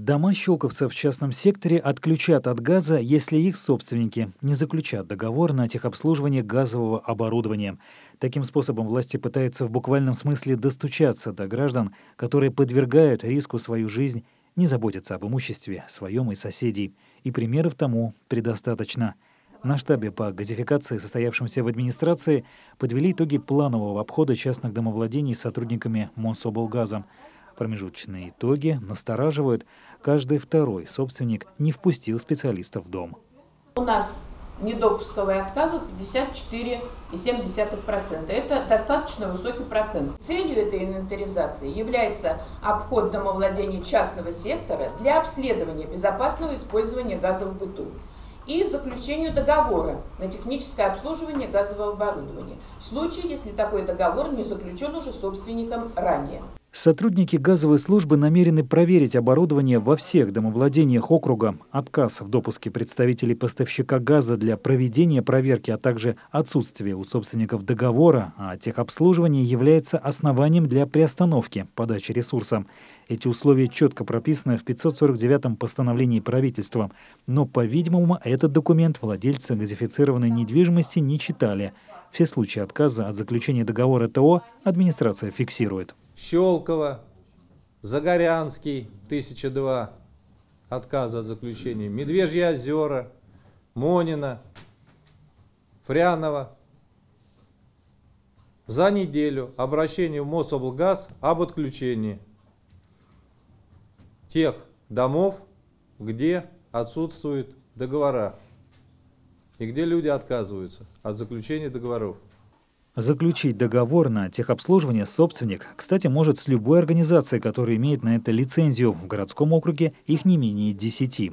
Дома щелковцев в частном секторе отключат от газа, если их собственники не заключат договор на техобслуживание газового оборудования. Таким способом власти пытаются в буквальном смысле достучаться до граждан, которые подвергают риску свою жизнь, не заботятся об имуществе своем и соседей. И примеров тому предостаточно. На штабе по газификации, состоявшемся в администрации, подвели итоги планового обхода частных домовладений с сотрудниками Мособлгаза. Промежуточные итоги настораживают. Каждый второй собственник не впустил специалистов в дом. У нас недопусковые отказы 54,7%. Это достаточно высокий процент. Целью этой инвентаризации является обход домовладений частного сектора для обследования безопасного использования газа в быту и заключению договора на техническое обслуживание газового оборудования, в случае, если такой договор не заключен уже собственником ранее. Сотрудники газовой службы намерены проверить оборудование во всех домовладениях округа. Отказ в допуске представителей поставщика газа для проведения проверки, а также отсутствие у собственников договора о техобслуживании является основанием для приостановки подачи ресурса. Эти условия четко прописаны в 549-м постановлении правительства. Но, по-видимому, этот документ владельцы газифицированной недвижимости не читали. Все случаи отказа от заключения договора ТО администрация фиксирует. Щелково, Загорянский, 1002, отказ от заключения, Медвежьи озера, Монина, Фрянова. За неделю обращение в Мособлгаз об отключении тех домов, где отсутствуют договора и где люди отказываются от заключения договоров. Заключить договор на техобслуживание собственник, кстати, может с любой организацией, которая имеет на это лицензию. В городском округе их не менее 10.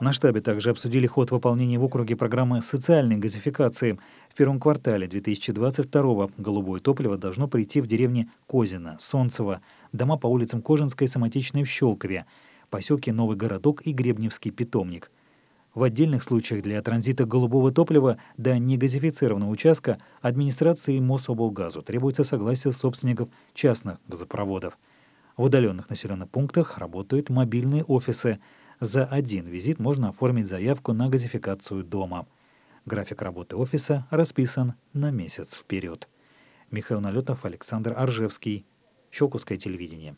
На штабе также обсудили ход выполнения в округе программы социальной газификации. В первом квартале 2022 голубое топливо должно прийти в деревни Козина, Солнцево, дома по улицам Кожинской и Самотечной в Щелкове, поселки Новый Городок и Гребневский питомник – в отдельных случаях для транзита голубого топлива до негазифицированного участка администрации Мособлгазу требуется согласие собственников частных газопроводов. В удаленных населенных пунктах работают мобильные офисы. За один визит можно оформить заявку на газификацию дома. График работы офиса расписан на месяц вперед. Михаил Налетов, Александр Аржевский. Щелковское телевидение.